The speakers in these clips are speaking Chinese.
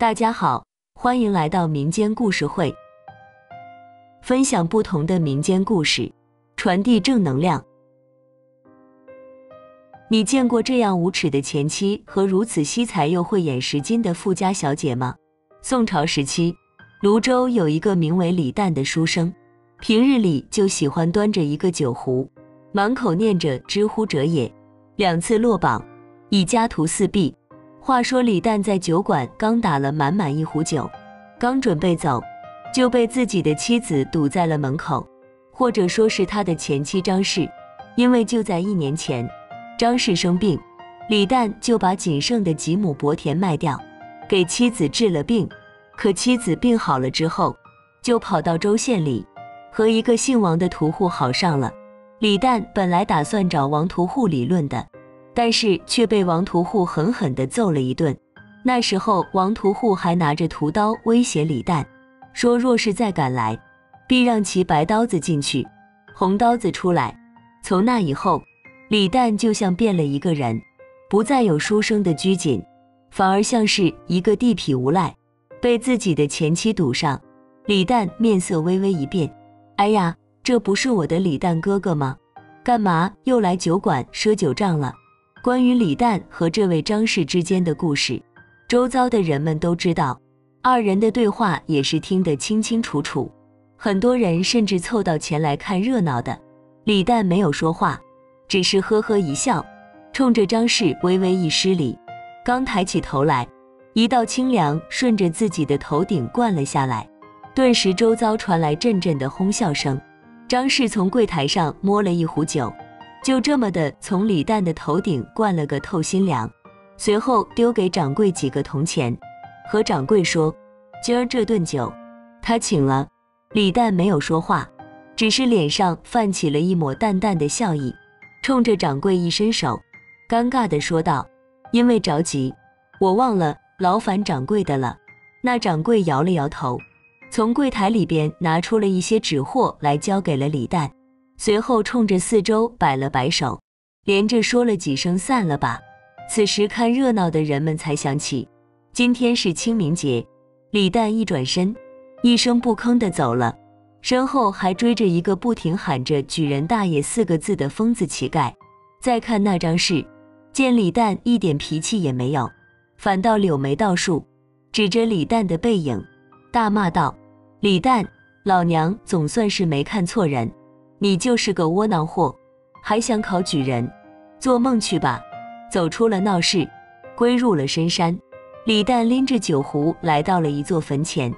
大家好，欢迎来到民间故事会，分享不同的民间故事，传递正能量。你见过这样无耻的前妻和如此惜才又慧眼识金的富家小姐吗？宋朝时期，泸州有一个名为李旦的书生，平日里就喜欢端着一个酒壶，满口念着“知乎者也”，两次落榜，以家徒四壁。话说李旦在酒馆刚打了满满一壶酒，刚准备走，就被自己的妻子堵在了门口，或者说是他的前妻张氏。因为就在一年前，张氏生病，李旦就把仅剩的几亩薄田卖掉，给妻子治了病。可妻子病好了之后，就跑到州县里和一个姓王的屠户好上了。李旦本来打算找王屠户理论的。但是却被王屠户狠狠地揍了一顿。那时候，王屠户还拿着屠刀威胁李旦，说若是再敢来，必让其白刀子进去，红刀子出来。从那以后，李旦就像变了一个人，不再有书生的拘谨，反而像是一个地痞无赖。被自己的前妻堵上，李旦面色微微一变。哎呀，这不是我的李旦哥哥吗？干嘛又来酒馆赊酒账了？关于李旦和这位张氏之间的故事，周遭的人们都知道，二人的对话也是听得清清楚楚。很多人甚至凑到前来看热闹的。李旦没有说话，只是呵呵一笑，冲着张氏微微一施礼。刚抬起头来，一道清凉顺着自己的头顶灌了下来，顿时周遭传来阵阵的哄笑声。张氏从柜台上摸了一壶酒。就这么的从李旦的头顶灌了个透心凉，随后丢给掌柜几个铜钱，和掌柜说：“今儿这顿酒，他请了。”李旦没有说话，只是脸上泛起了一抹淡淡的笑意，冲着掌柜一伸手，尴尬的说道：“因为着急，我忘了劳烦掌柜的了。”那掌柜摇了摇头，从柜台里边拿出了一些纸货来交给了李旦。随后冲着四周摆了摆手，连着说了几声“散了吧”。此时看热闹的人们才想起，今天是清明节。李旦一转身，一声不吭的走了，身后还追着一个不停喊着“举人大爷”四个字的疯子乞丐。再看那张氏，见李旦一点脾气也没有，反倒柳眉倒竖，指着李旦的背影，大骂道：“李旦，老娘总算是没看错人。”你就是个窝囊货，还想考举人？做梦去吧！走出了闹市，归入了深山。李旦拎着酒壶来到了一座坟前，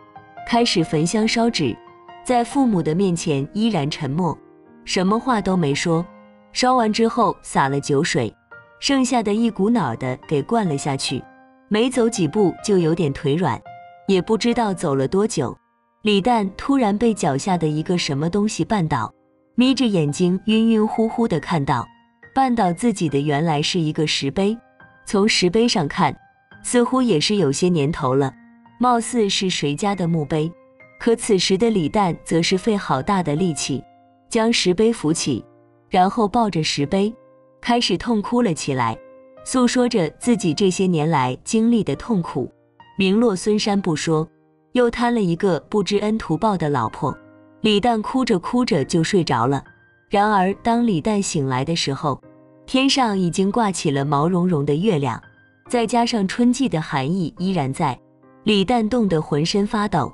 开始焚香烧纸，在父母的面前依然沉默，什么话都没说。烧完之后洒了酒水，剩下的一股脑的给灌了下去。没走几步就有点腿软，也不知道走了多久，李旦突然被脚下的一个什么东西绊倒。眯着眼睛，晕晕乎乎的看到，绊倒自己的原来是一个石碑。从石碑上看，似乎也是有些年头了，貌似是谁家的墓碑。可此时的李旦则是费好大的力气，将石碑扶起，然后抱着石碑，开始痛哭了起来，诉说着自己这些年来经历的痛苦。名落孙山不说，又贪了一个不知恩图报的老婆。李旦哭着哭着就睡着了。然而，当李旦醒来的时候，天上已经挂起了毛茸茸的月亮，再加上春季的寒意依然在，李旦冻得浑身发抖。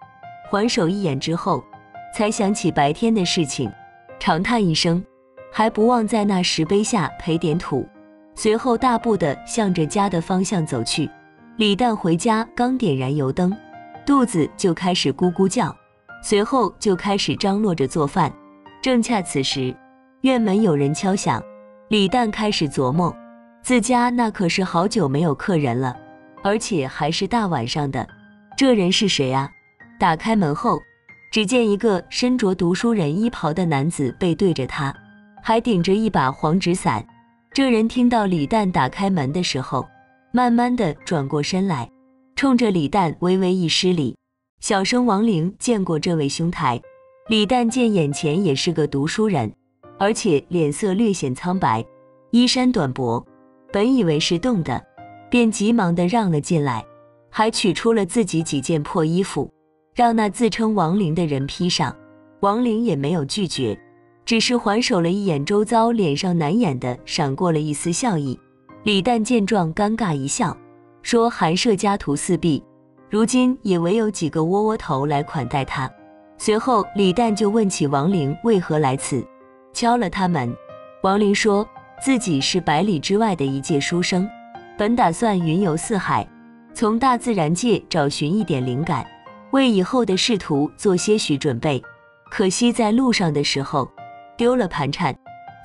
环手一眼之后，才想起白天的事情，长叹一声，还不忘在那石碑下赔点土。随后大步的向着家的方向走去。李旦回家刚点燃油灯，肚子就开始咕咕叫。随后就开始张罗着做饭，正恰此时，院门有人敲响。李旦开始琢磨，自家那可是好久没有客人了，而且还是大晚上的，这人是谁啊？打开门后，只见一个身着读书人衣袍的男子背对着他，还顶着一把黄纸伞。这人听到李旦打开门的时候，慢慢的转过身来，冲着李旦微微一施礼。小生王陵见过这位兄台。李旦见眼前也是个读书人，而且脸色略显苍白，衣衫短薄，本以为是冻的，便急忙的让了进来。还取出了自己几件破衣服，让那自称王陵的人披上。王陵也没有拒绝，只是还手了一眼周遭，脸上难掩的闪过了一丝笑意。李旦见状，尴尬一笑，说：“寒舍家徒四壁，如今也唯有几个窝窝头来款待他。”随后，李旦就问起王陵为何来此，敲了他门。王陵说自己是百里之外的一介书生，本打算云游四海，从大自然界找寻一点灵感，为以后的仕途做些许准备。可惜在路上的时候丢了盘缠，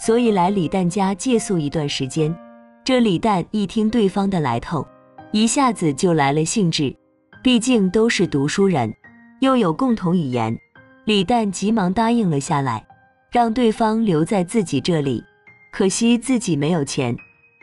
所以来李旦家借宿一段时间。这李旦一听对方的来头，一下子就来了兴致，毕竟都是读书人，又有共同语言。李旦急忙答应了下来，让对方留在自己这里。可惜自己没有钱，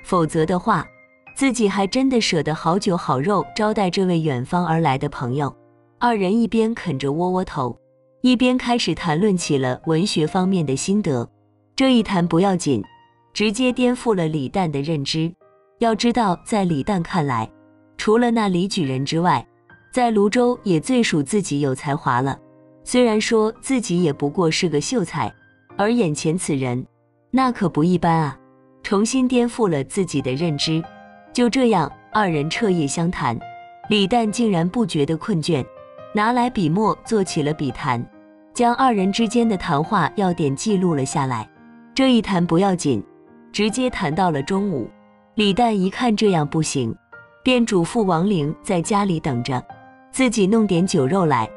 否则的话，自己还真的舍得好酒好肉招待这位远方而来的朋友。二人一边啃着窝窝头，一边开始谈论起了文学方面的心得。这一谈不要紧，直接颠覆了李旦的认知。要知道，在李旦看来，除了那李举人之外，在泸州也最属自己有才华了。虽然说自己也不过是个秀才，而眼前此人那可不一般啊！重新颠覆了自己的认知。就这样，二人彻夜相谈，李旦竟然不觉得困倦，拿来笔墨做起了笔谈，将二人之间的谈话要点记录了下来。这一谈不要紧，直接谈到了中午。李旦一看这样不行，便嘱咐王玲在家里等着，自己弄点酒肉来。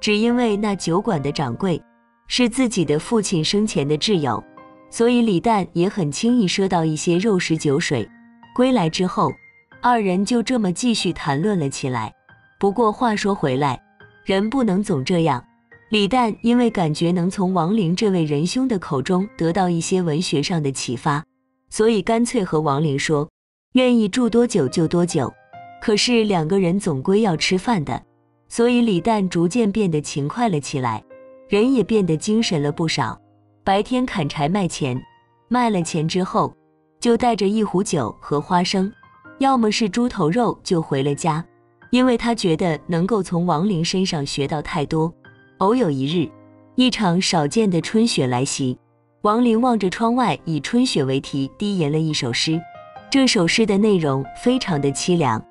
只因为那酒馆的掌柜是自己的父亲生前的挚友，所以李旦也很轻易赊到一些肉食酒水。归来之后，二人就这么继续谈论了起来。不过话说回来，人不能总这样。李旦因为感觉能从王林这位仁兄的口中得到一些文学上的启发，所以干脆和王林说，愿意住多久就多久。可是两个人总归要吃饭的。所以李旦逐渐变得勤快了起来，人也变得精神了不少。白天砍柴卖钱，卖了钱之后，就带着一壶酒和花生，要么是猪头肉，就回了家。因为他觉得能够从王林身上学到太多。偶有一日，一场少见的春雪来袭，王林望着窗外，以春雪为题，低吟了一首诗。这首诗的内容非常的凄凉，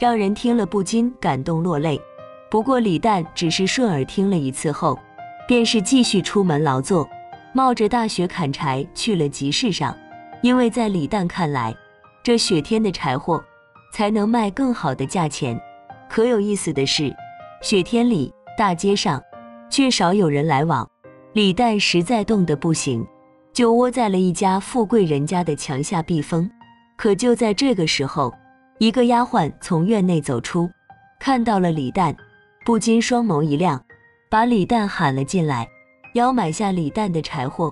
让人听了不禁感动落泪。不过李旦只是顺耳听了一次后，便是继续出门劳作，冒着大雪砍柴去了集市上。因为在李旦看来，这雪天的柴火才能卖更好的价钱。可有意思的是，雪天里大街上却少有人来往。李旦实在冻得不行，就窝在了一家富贵人家的墙下避风。可就在这个时候，一个丫鬟从院内走出，看到了李旦。不禁双眸一亮，把李旦喊了进来，要买下李旦的柴火。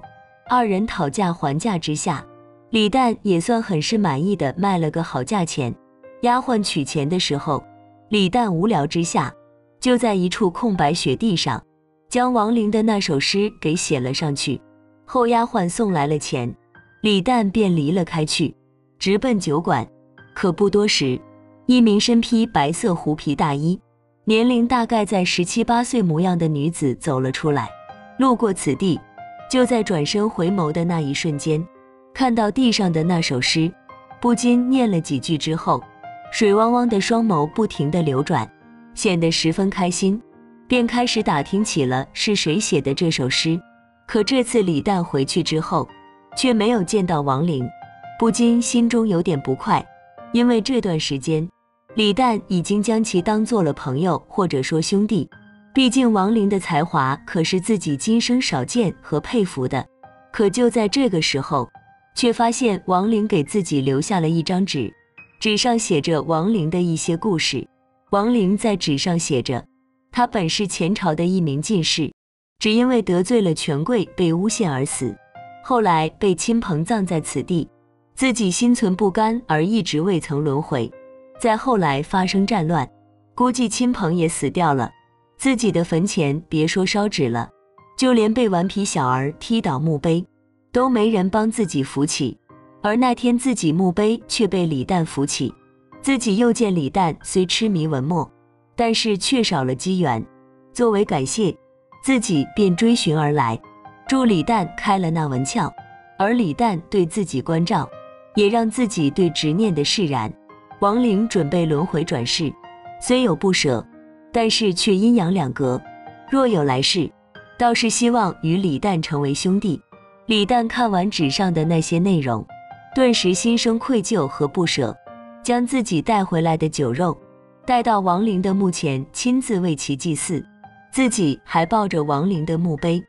二人讨价还价之下，李旦也算很是满意的卖了个好价钱。丫鬟取钱的时候，李旦无聊之下，就在一处空白雪地上，将王陵的那首诗给写了上去。后丫鬟送来了钱，李旦便离了开去，直奔酒馆。可不多时，一名身披白色狐皮大衣。年龄大概在十七八岁模样的女子走了出来，路过此地，就在转身回眸的那一瞬间，看到地上的那首诗，不禁念了几句之后，水汪汪的双眸不停地流转，显得十分开心，便开始打听起了是谁写的这首诗。可这次李旦回去之后，却没有见到王林，不禁心中有点不快，因为这段时间。李旦已经将其当做了朋友，或者说兄弟。毕竟王林的才华可是自己今生少见和佩服的。可就在这个时候，却发现王林给自己留下了一张纸，纸上写着王林的一些故事。王林在纸上写着，他本是前朝的一名进士，只因为得罪了权贵被诬陷而死，后来被亲朋葬在此地，自己心存不甘而一直未曾轮回。再后来发生战乱，估计亲朋也死掉了，自己的坟前别说烧纸了，就连被顽皮小儿踢倒墓碑，都没人帮自己扶起。而那天自己墓碑却被李旦扶起，自己又见李旦虽痴迷文墨，但是却少了机缘。作为感谢，自己便追寻而来，助李旦开了那文窍。而李旦对自己关照，也让自己对执念的释然。王陵准备轮回转世，虽有不舍，但是却阴阳两隔。若有来世，倒是希望与李旦成为兄弟。李旦看完纸上的那些内容，顿时心生愧疚和不舍，将自己带回来的酒肉带到亡灵的墓前，亲自为其祭祀，自己还抱着亡灵的墓碑，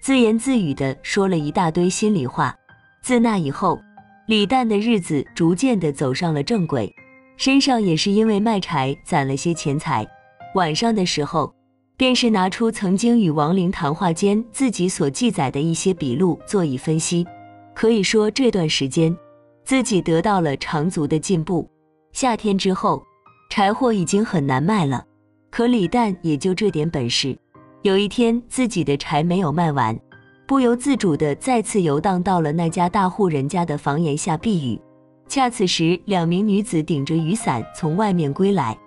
自言自语的说了一大堆心里话。自那以后，李旦的日子逐渐的走上了正轨，身上也是因为卖柴攒了些钱财，晚上的时候。便是拿出曾经与王陵谈话间自己所记载的一些笔录做以分析，可以说这段时间自己得到了长足的进步。夏天之后，柴火已经很难卖了，可李旦也就这点本事。有一天自己的柴没有卖完，不由自主的再次游荡到了那家大户人家的房檐下避雨。恰此时，两名女子顶着雨伞从外面归来，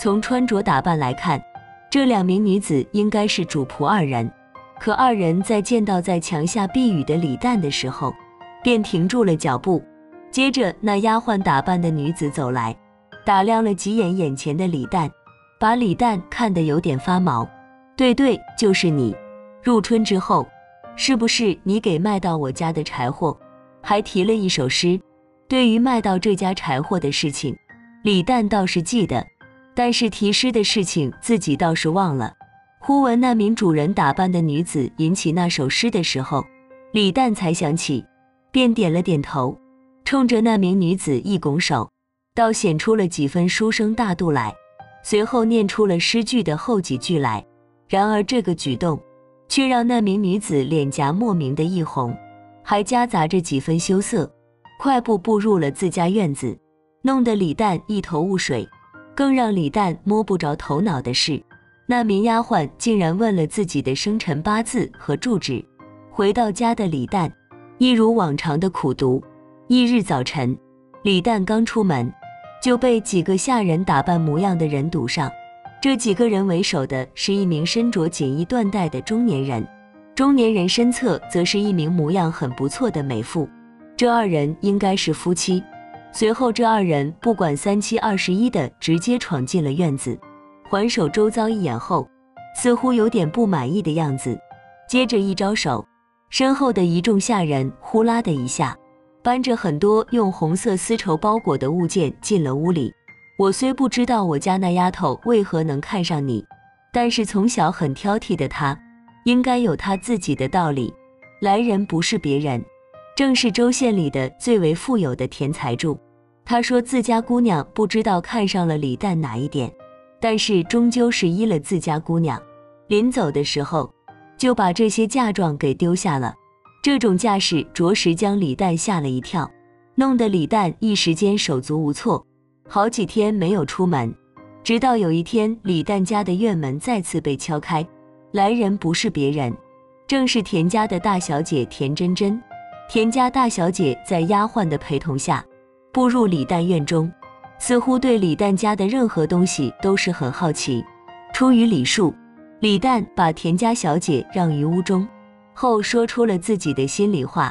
从穿着打扮来看。这两名女子应该是主仆二人，可二人在见到在墙下避雨的李旦的时候，便停住了脚步。接着，那丫鬟打扮的女子走来，打量了几眼眼前的李旦，把李旦看得有点发毛。对对，就是你。入春之后，是不是你给卖到我家的柴火？还提了一首诗。对于卖到这家柴火的事情，李旦倒是记得。但是提诗的事情自己倒是忘了。忽闻那名主人打扮的女子吟起那首诗的时候，李旦才想起，便点了点头，冲着那名女子一拱手，倒显出了几分书生大度来。随后念出了诗句的后几句来。然而这个举动，却让那名女子脸颊莫名的一红，还夹杂着几分羞涩，快步步入了自家院子，弄得李旦一头雾水。更让李旦摸不着头脑的是，那名丫鬟竟然问了自己的生辰八字和住址。回到家的李旦一如往常的苦读。翌日早晨，李旦刚出门，就被几个下人打扮模样的人堵上。这几个人为首的是一名身着锦衣缎带的中年人，中年人身侧则是一名模样很不错的美妇。这二人应该是夫妻。随后，这二人不管三七二十一的直接闯进了院子，环守周遭一眼后，似乎有点不满意的样子。接着一招手，身后的一众下人呼啦的一下，搬着很多用红色丝绸包裹的物件进了屋里。我虽不知道我家那丫头为何能看上你，但是从小很挑剔的她，应该有她自己的道理。来人不是别人。正是州县里的最为富有的田财主，他说自家姑娘不知道看上了李旦哪一点，但是终究是依了自家姑娘。临走的时候，就把这些嫁妆给丢下了。这种架势着实将李旦吓了一跳，弄得李旦一时间手足无措，好几天没有出门。直到有一天，李旦家的院门再次被敲开，来人不是别人，正是田家的大小姐田真真。田家大小姐在丫鬟的陪同下步入李旦院中，似乎对李旦家的任何东西都是很好奇。出于礼数，李旦把田家小姐让于屋中后，说出了自己的心里话，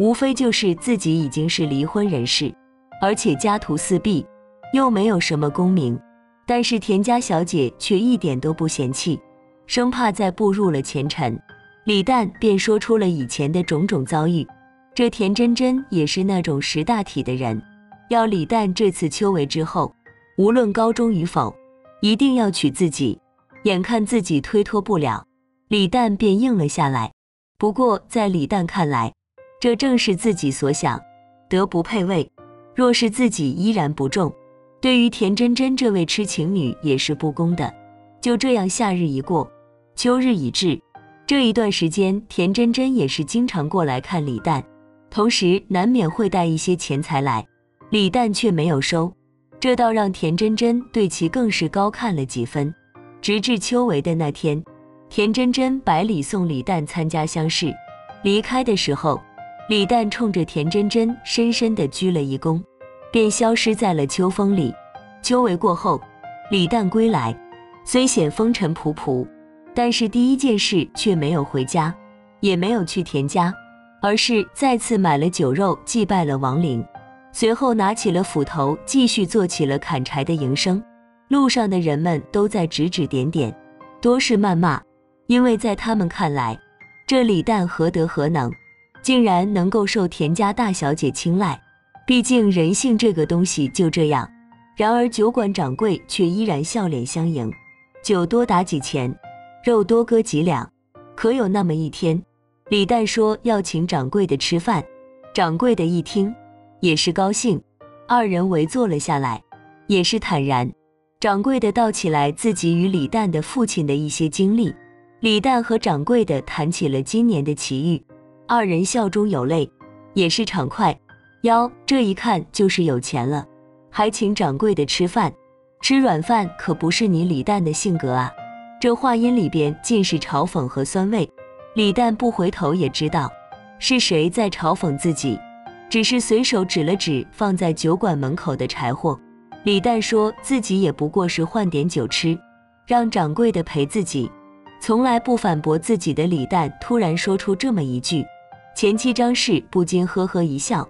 无非就是自己已经是离婚人士，而且家徒四壁，又没有什么功名。但是田家小姐却一点都不嫌弃，生怕再步入了前尘，李旦便说出了以前的种种遭遇。这田真真也是那种识大体的人，要李旦这次秋闱之后，无论高中与否，一定要娶自己。眼看自己推脱不了，李旦便应了下来。不过在李旦看来，这正是自己所想，德不配位。若是自己依然不中，对于田真真这位痴情女也是不公的。就这样，夏日一过，秋日已至，这一段时间，田真真也是经常过来看李旦。同时难免会带一些钱财来，李旦却没有收，这倒让田真真对其更是高看了几分。直至秋闱的那天，田真真百里送李旦参加乡试，离开的时候，李旦冲着田真真深深的鞠了一躬，便消失在了秋风里。秋闱过后，李旦归来，虽显风尘仆仆，但是第一件事却没有回家，也没有去田家，而是再次买了酒肉祭拜了亡灵，随后拿起了斧头，继续做起了砍柴的营生。路上的人们都在指指点点，多是谩骂，因为在他们看来，这李旦何德何能，竟然能够受田家大小姐青睐。毕竟人性这个东西就这样。然而酒馆掌柜却依然笑脸相迎，酒多打几钱，肉多割几两。可有那么一天，李旦说要请掌柜的吃饭，掌柜的一听也是高兴，二人围坐了下来，也是坦然。掌柜的道起来自己与李旦的父亲的一些经历，李旦和掌柜的谈起了今年的奇遇，二人笑中有泪，也是畅快。哟，这一看就是有钱了，还请掌柜的吃饭，吃软饭可不是你李旦的性格啊！这话音里边尽是嘲讽和酸味。李旦不回头也知道是谁在嘲讽自己，只是随手指了指放在酒馆门口的柴火。李旦说自己也不过是换点酒吃，让掌柜的陪自己，从来不反驳自己的李旦突然说出这么一句，前妻张氏不禁呵呵一笑。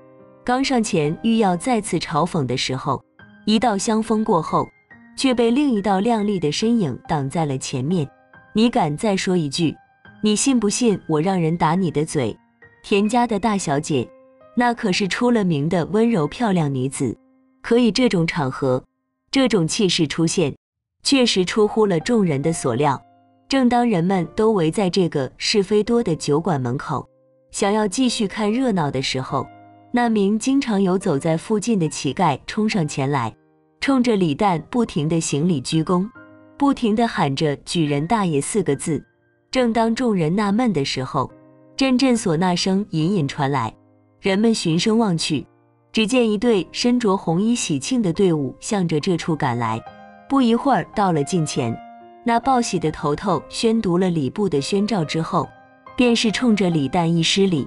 刚上前欲要再次嘲讽的时候，一道香风过后，却被另一道亮丽的身影挡在了前面。你敢再说一句，你信不信我让人打你的嘴？田家的大小姐，那可是出了名的温柔漂亮女子。可以这种场合，这种气势出现，确实出乎了众人的所料。正当人们都围在这个是非多的酒馆门口，想要继续看热闹的时候，那名经常游走在附近的乞丐冲上前来，冲着李旦不停的行礼鞠躬，不停的喊着“举人大爷”四个字。正当众人纳闷的时候，阵阵唢呐声隐隐传来，人们循声望去。只见一队身着红衣喜庆的队伍向着这处赶来，不一会儿到了近前，那报喜的头头宣读了礼部的宣诏之后，便是冲着李旦一施礼。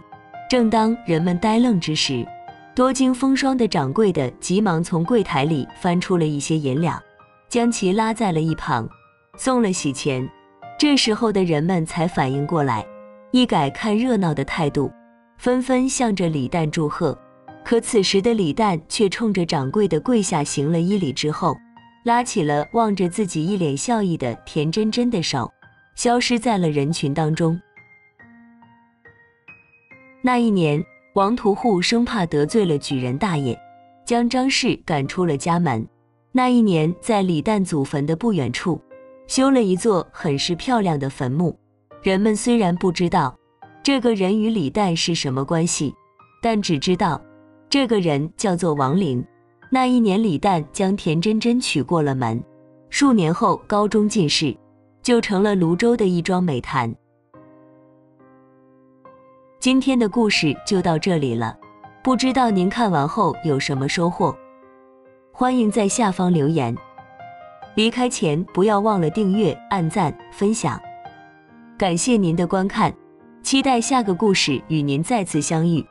正当人们呆愣之时，多经风霜的掌柜的急忙从柜台里翻出了一些银两，将其拉在了一旁，送了喜钱。这时候的人们才反应过来，一改看热闹的态度，纷纷向着李旦祝贺。可此时的李旦却冲着掌柜的跪下行了一礼之后，拉起了望着自己一脸笑意的田真真的手，消失在了人群当中。那一年，王屠户生怕得罪了举人大爷，将张氏赶出了家门。那一年，在李旦祖坟的不远处，修了一座很是漂亮的坟墓。人们虽然不知道这个人与李旦是什么关系，但只知道。这个人叫做王林。那一年，李旦将田真真娶过了门，数年后高中进士，就成了泸州的一桩美谈。今天的故事就到这里了，不知道您看完后有什么收获？欢迎在下方留言。离开前不要忘了订阅、按赞、分享，感谢您的观看，期待下个故事与您再次相遇。